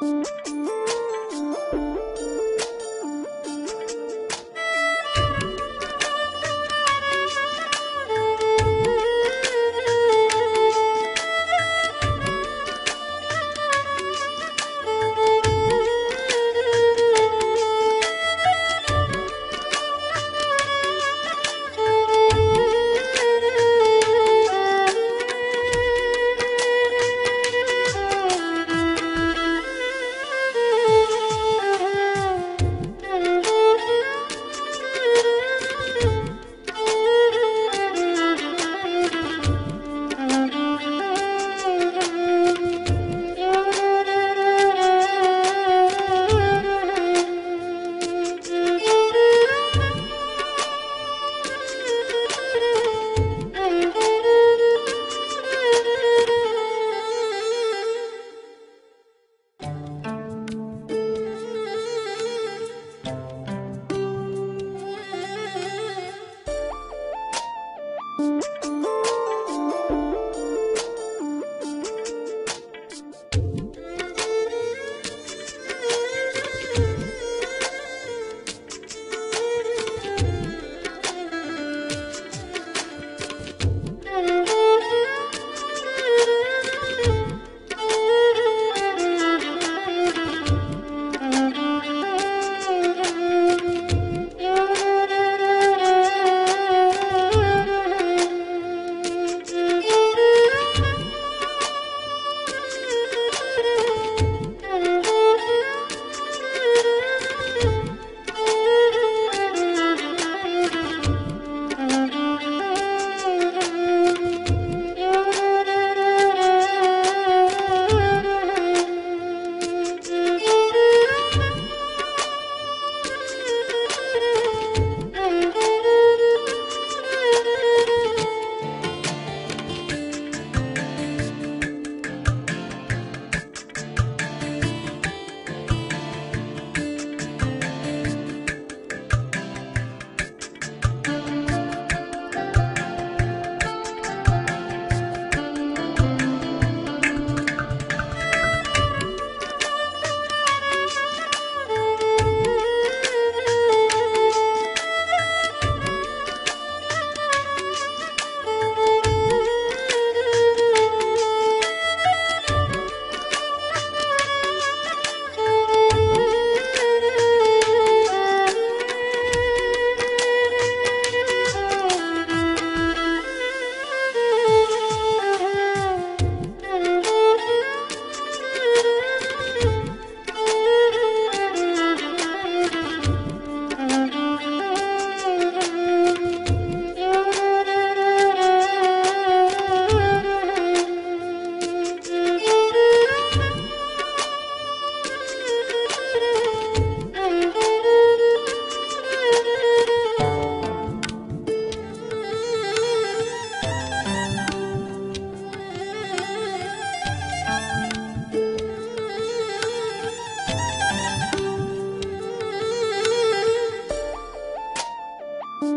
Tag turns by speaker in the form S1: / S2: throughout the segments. S1: 嗯。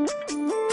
S1: Thank you.